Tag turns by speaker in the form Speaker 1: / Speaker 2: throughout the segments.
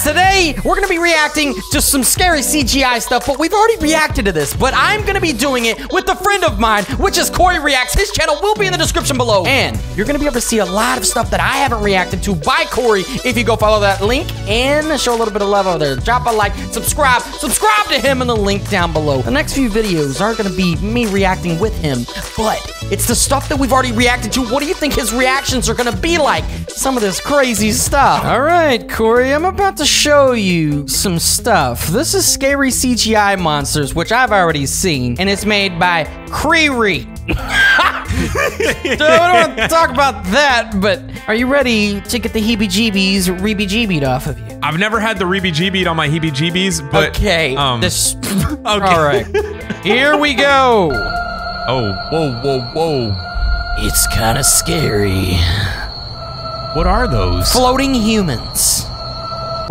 Speaker 1: today we're gonna be reacting to some scary CGI stuff, but we've already reacted to this. But I'm gonna be doing it with a friend of mine, which is Corey Reacts. His channel will be in the description below. And you're gonna be able to see a lot of stuff that I haven't reacted to by Corey if you go follow that link and show a little bit of love over there. Drop a like, subscribe, subscribe to him in the link down below. The next few videos aren't gonna be me reacting with him, but it's the stuff that we've already reacted to. What do you think his reactions are gonna be like? Some of this crazy stuff. All right, Corey, I'm about to show you some stuff. This is Scary CGI Monsters, which I've already seen, and it's made by Creery. so I don't want to talk about that, but are you ready to get the heebie-jeebies reebie-jeebied off of you?
Speaker 2: I've never had the reebie jeebied on my heebie jeebies, but
Speaker 1: okay,
Speaker 2: um,
Speaker 1: this. okay. All right, here we go.
Speaker 2: Oh, whoa, whoa, whoa!
Speaker 1: It's kind of scary.
Speaker 2: What are those?
Speaker 1: Floating humans.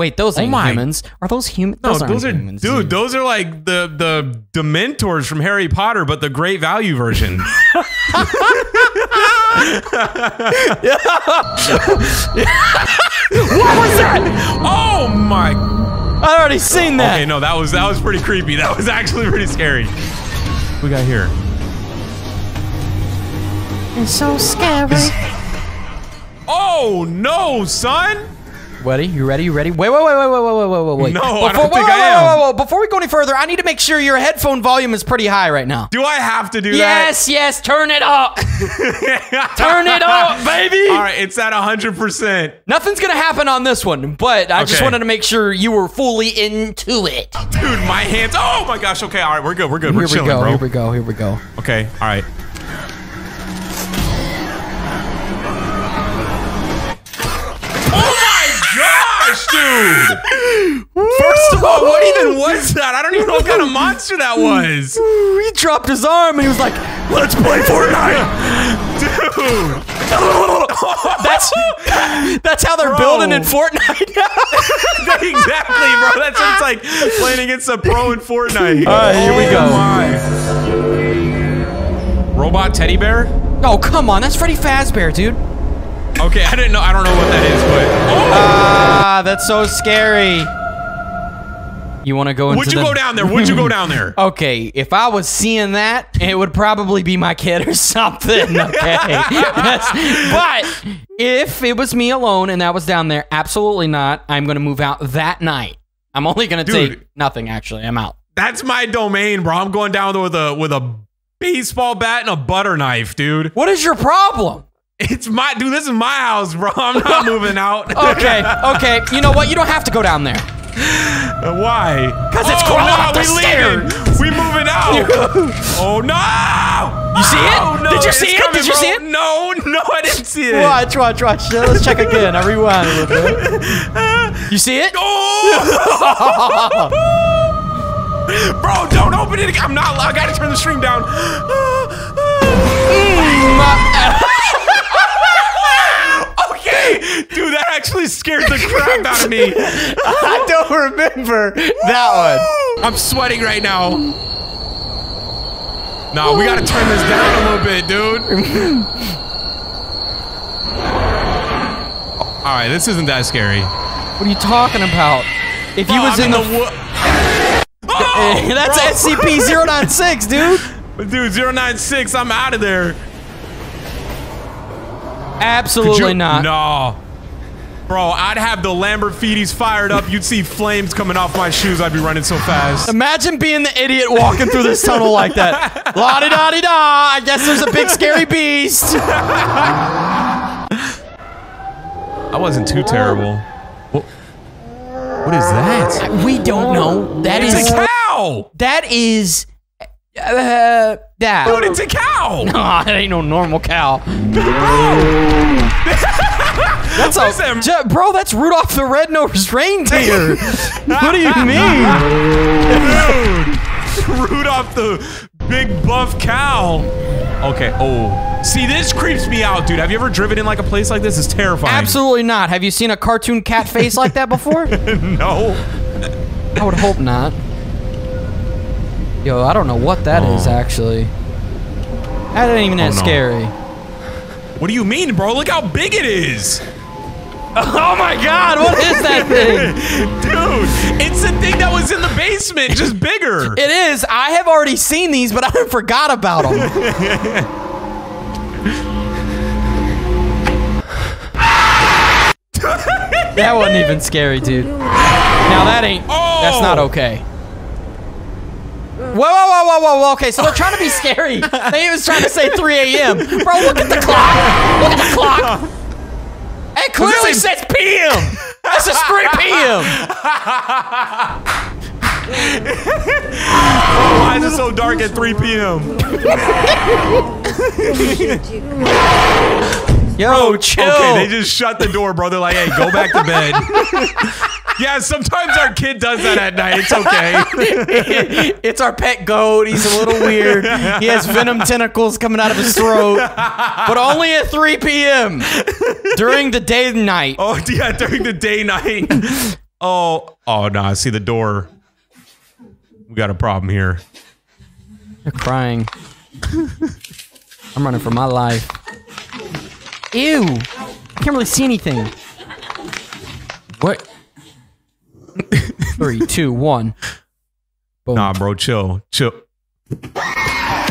Speaker 1: Wait, those
Speaker 2: Oh
Speaker 1: ain't
Speaker 2: my-
Speaker 1: humans. Are those humans?
Speaker 2: No,
Speaker 1: those,
Speaker 2: those,
Speaker 1: aren't humans.
Speaker 2: dude. Those are like the the Dementors from Harry Potter, but the Great Value version.
Speaker 1: What was that?
Speaker 2: oh my!
Speaker 1: I already seen that.
Speaker 2: Okay, no, that was that was pretty creepy. That was actually pretty scary. We got here?
Speaker 1: It's so scary.
Speaker 2: Oh no, son!
Speaker 1: Ready? You ready? You ready? Wait, wait, wait, wait, wait, wait, wait, wait, wait.
Speaker 2: No,
Speaker 1: Before,
Speaker 2: I don't
Speaker 1: wait,
Speaker 2: think
Speaker 1: wait,
Speaker 2: I am.
Speaker 1: Wait, wait, wait. Before we go any further, I need to make sure your headphone volume is pretty high right now.
Speaker 2: Do I have to do that?
Speaker 1: Yes, yes, turn it up. turn it up, baby.
Speaker 2: All right, it's at hundred percent.
Speaker 1: Nothing's gonna happen on this one, but I just wanted to make sure you were fully into it.
Speaker 2: Dude, my hands. Oh my gosh. Okay, all right, we're good. We're good. We're
Speaker 1: Here we go.
Speaker 2: bro.
Speaker 1: Here we go. Here we go.
Speaker 2: Okay, all right. Dude! First of all, what even was that? I don't even know what kind of monster that was.
Speaker 1: He dropped his arm and he was like, "Let's play Fortnite."
Speaker 2: Dude!
Speaker 1: That's that's how they're
Speaker 2: Bro.
Speaker 1: building in Fortnite.
Speaker 2: exactly, bro. That's what it's like playing against a pro in Fortnite.
Speaker 1: All right, here we oh go.
Speaker 2: go. Robot teddy bear?
Speaker 1: oh come on, that's Freddy Fazbear, dude.
Speaker 2: Okay, I didn't know. I don't know what that is, but.
Speaker 1: Ah, that's so scary. You want to go into
Speaker 2: Would you
Speaker 1: the-
Speaker 2: go down there? Would you go down there?
Speaker 1: Okay, if I was seeing that, it would probably be my kid or something. Okay, but if it was me alone and that was down there, absolutely not. I'm gonna move out that night. I'm only gonna
Speaker 2: Dude.
Speaker 1: take nothing. Actually, I'm out.
Speaker 2: That's my domain, bro. I'm going down there with a with a baseball bat and a butter knife, dude.
Speaker 1: What is your problem?
Speaker 2: It's my dude. This is my house, bro. I'm not moving out.
Speaker 1: Okay, okay. You know what? You don't have to go down there.
Speaker 2: Why?
Speaker 1: Because it's
Speaker 2: oh,
Speaker 1: crawling
Speaker 2: no,
Speaker 1: up the
Speaker 2: we leaving. We moving out. oh no!
Speaker 1: You see it?
Speaker 2: Oh, no,
Speaker 1: Did you see it?
Speaker 2: coming,
Speaker 1: Did you
Speaker 2: bro.
Speaker 1: see it?
Speaker 2: No, no, I didn't see it.
Speaker 1: Watch, watch, watch. Let's check again. I rewind a little bit. You see it?
Speaker 2: Oh! Bro, don't open it. I'm not. I gotta turn the stream down. Mm, okay, dude, that actually scared the crap out of me.
Speaker 1: I don't remember that one.
Speaker 2: I'm sweating right now. No, we gotta turn this down a little bit, dude. All right, this isn't that scary.
Speaker 1: What are you talking about? If you
Speaker 2: Bro,
Speaker 1: was
Speaker 2: I'm
Speaker 1: in the,
Speaker 2: wo- Oh,
Speaker 1: that's
Speaker 2: bro.
Speaker 1: SCP-096, dude.
Speaker 2: Dude, 096, I'm out of there.
Speaker 1: Absolutely not.
Speaker 2: No. Bro, I'd have the Lamborghinis fired up. You'd see flames coming off my shoes. I'd be running so fast.
Speaker 1: Imagine being the idiot walking through this tunnel like that. La di da di da. I guess there's a big scary beast.
Speaker 2: I wasn't too terrible. What, what is that?
Speaker 1: We don't know. That
Speaker 2: It's
Speaker 1: is
Speaker 2: a cow!
Speaker 1: that is uh that.
Speaker 2: Dude, it's a cow!
Speaker 1: No, it ain't no normal cow. That's a
Speaker 2: that?
Speaker 1: J- bro. That's Rudolph the Red-Nosed Reindeer. what do you mean?
Speaker 2: Dude! Rudolph the big buff cow. Okay, oh. See, this creeps me out, dude. Have you ever driven in like a place like this? It's terrifying.
Speaker 1: Absolutely not. Have you seen a cartoon cat face like that before?
Speaker 2: no.
Speaker 1: I would hope not. Yo, I don't know what that is
Speaker 2: Oh.
Speaker 1: actually. That ain't even that
Speaker 2: Oh, no.
Speaker 1: scary.
Speaker 2: What do you mean, bro? Look how big it is.
Speaker 1: Oh my god, what is that thing?
Speaker 2: Dude, it's the thing that was in the basement, just bigger.
Speaker 1: It is. I have already seen these, but I forgot about them. that wasn't even scary, dude. Now that ain't. That's not
Speaker 2: Oh.
Speaker 1: okay. Whoa, whoa, whoa, whoa, whoa, whoa. Okay, so they're trying to be scary. They was trying to say 3 a.m. Bro, look at the clock. Look at the clock. It clearly
Speaker 2: say-
Speaker 1: says PM. That's a 3 p.m.
Speaker 2: Why is it so dark at 3 p.m.?
Speaker 1: Yo, chill.
Speaker 2: Okay, they just shut the door, bro. They're like, hey, go back to bed. yeah, sometimes our kid does that at night. It's okay.
Speaker 1: it's our pet goat. He's a little weird. He has venom tentacles coming out of his throat, but only at 3 p.m. during the day and night.
Speaker 2: Oh, yeah, during the day, night. Oh, oh, no, I see the door. We got a problem here.
Speaker 1: They're crying. I'm running for my life. Ew! I can't really see anything.
Speaker 2: What?
Speaker 1: Three, two, one. Boom.
Speaker 2: Nah, bro, chill, chill.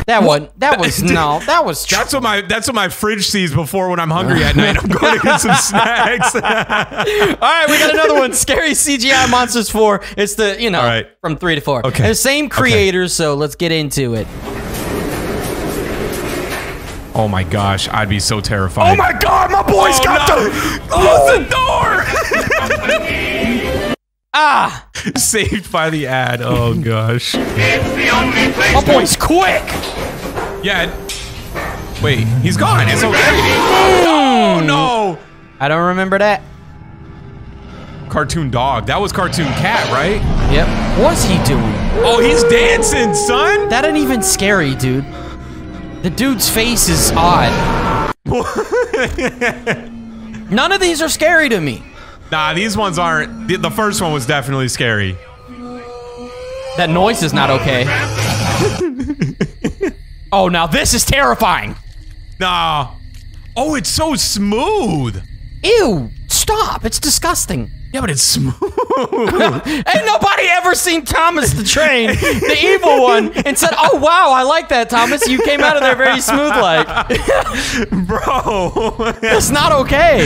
Speaker 1: that one. That was no. That was. Tr-
Speaker 2: That's what my that's what my fridge sees before when I'm hungry at night. I'm going to get some snacks.
Speaker 1: All right, we got another one. Scary CGI Monsters 4. It's the, you know,
Speaker 2: All right.
Speaker 1: from 3 to 4.
Speaker 2: Okay.
Speaker 1: The same creators, so let's get into it.
Speaker 2: Oh my gosh, I'd be so terrified.
Speaker 1: Oh my god, my boy's
Speaker 2: Oh,
Speaker 1: got
Speaker 2: no.
Speaker 1: the.
Speaker 2: Close the door!
Speaker 1: Ah!
Speaker 2: Saved by the ad. Oh gosh.
Speaker 1: My boy's quick!
Speaker 2: Yeah. Wait, he's gone. It's okay. Oh no!
Speaker 1: I don't remember that.
Speaker 2: Cartoon dog. That was cartoon cat, right?
Speaker 1: Yep. What's he doing?
Speaker 2: Oh, he's dancing, son.
Speaker 1: That ain't even scary, dude. The dude's face is odd. None of these are scary to me.
Speaker 2: Nah, these ones aren't. The, the first one was definitely scary.
Speaker 1: That noise is not okay. oh, now this is terrifying.
Speaker 2: Nah. Oh, it's so smooth.
Speaker 1: Ew! Stop! It's disgusting.
Speaker 2: Yeah, but it's smooth.
Speaker 1: Ain't nobody ever seen Thomas the Train, the evil one, and said, "Oh wow, I like that, Thomas. You came out of there very smooth, like."
Speaker 2: Bro.
Speaker 1: It's not okay.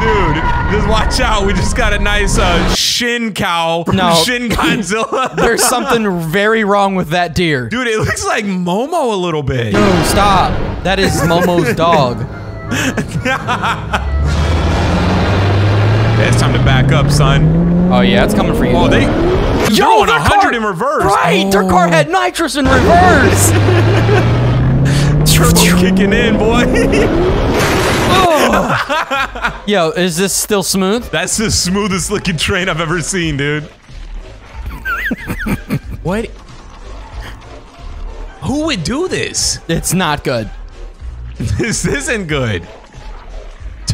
Speaker 2: Dude, just watch out. We just got a nice uh, shin cow.
Speaker 1: No.
Speaker 2: Shin Godzilla.
Speaker 1: There's something very wrong with that deer.
Speaker 2: Dude, it looks like Momo a little bit.
Speaker 1: No, stop. That is Momo's dog.
Speaker 2: Yeah, it's time to back up, son.
Speaker 1: Oh yeah, it's coming for you.
Speaker 2: Oh, they.
Speaker 1: Yo,
Speaker 2: on 100
Speaker 1: car-
Speaker 2: in reverse.
Speaker 1: Right, their car had nitrous in reverse.
Speaker 2: Turbo kicking in, boy.
Speaker 1: Yo, is this still smooth?
Speaker 2: That's the smoothest looking train I've ever seen, dude. what? Who would do this?
Speaker 1: It's not good.
Speaker 2: This isn't good.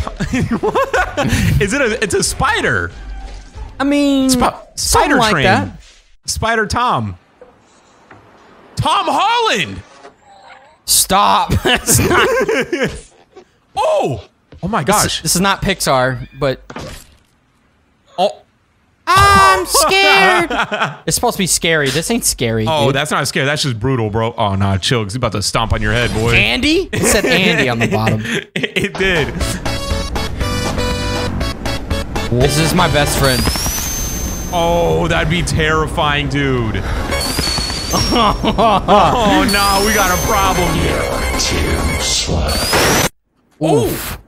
Speaker 2: Is it a? It's a spider.
Speaker 1: I mean,
Speaker 2: Sp- spider
Speaker 1: like
Speaker 2: train.
Speaker 1: that.
Speaker 2: Spider Tom. Tom Holland.
Speaker 1: Stop.
Speaker 2: Oh. Oh my gosh.
Speaker 1: this is not Pixar, but
Speaker 2: Oh.
Speaker 1: I'm scared. it's supposed to be scary. This ain't scary.
Speaker 2: Oh,
Speaker 1: dude.
Speaker 2: that's not scary. That's just brutal, bro. Oh, nah, chill. he's about to stomp on your head, boy.
Speaker 1: Andy. It said Andy on the bottom.
Speaker 2: it, it did.
Speaker 1: This is my best friend.
Speaker 2: Oh, that'd be terrifying, dude. oh no, we got a problem here.
Speaker 1: Oof.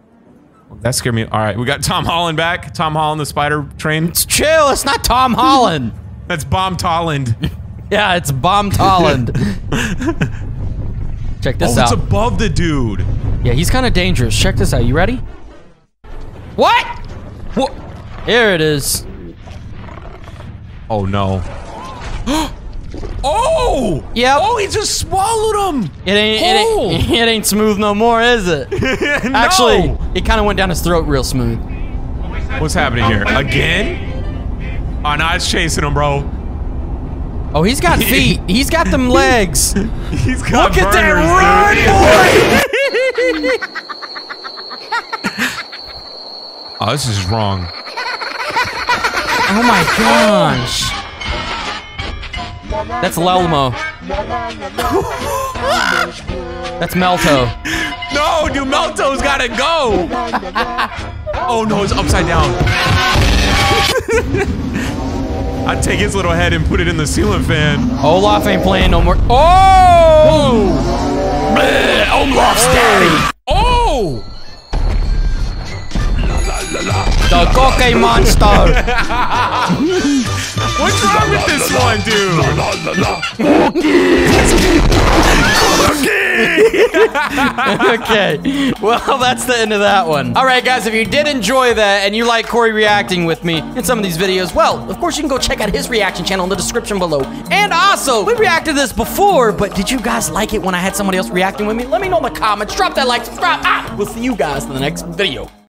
Speaker 2: That scared me. All right, we got Tom Holland back. Tom Holland, the spider train.
Speaker 1: It's chill. It's not Tom Holland.
Speaker 2: That's Bomb Holland.
Speaker 1: yeah, it's Bomb Holland. Check this
Speaker 2: Oh, it's above the dude.
Speaker 1: yeah, he's kind of dangerous. Check this out. You ready? What?
Speaker 2: What?
Speaker 1: Here it is.
Speaker 2: Oh no. oh!
Speaker 1: Yeah.
Speaker 2: Oh, he just swallowed him.
Speaker 1: It ain't, it ain't, it ain't smooth no more, is it?
Speaker 2: No.
Speaker 1: Actually, it kind of went down his throat real smooth.
Speaker 2: what's happening here? Again? Oh, no, it's chasing him, bro.
Speaker 1: Oh, he's got feet. He's got them legs.
Speaker 2: He's got
Speaker 1: Look at that
Speaker 2: dude.
Speaker 1: run, boy!
Speaker 2: Oh, this is wrong.
Speaker 1: Oh my gosh. That's Lelmo. That's Melto.
Speaker 2: No, dude, Melto's gotta go. oh no, it's upside down. I'd take his little head and put it in the ceiling fan.
Speaker 1: Olaf ain't playing no more. Oh! Olaf's oh. daddy.
Speaker 2: Oh!
Speaker 1: The Cookie Monster.
Speaker 2: What's wrong with this one, dude?
Speaker 1: okay. Well, that's the end of that one. All right, guys, if you did enjoy that and you like Corey reacting with me in some of these videos, well, of course, you can go check out his reaction channel in the description below. And also, we reacted to this before, but did you guys like it when I had somebody else reacting with me? Let me know in the comments. Drop that like, subscribe. Ah, we'll see you guys in the next video.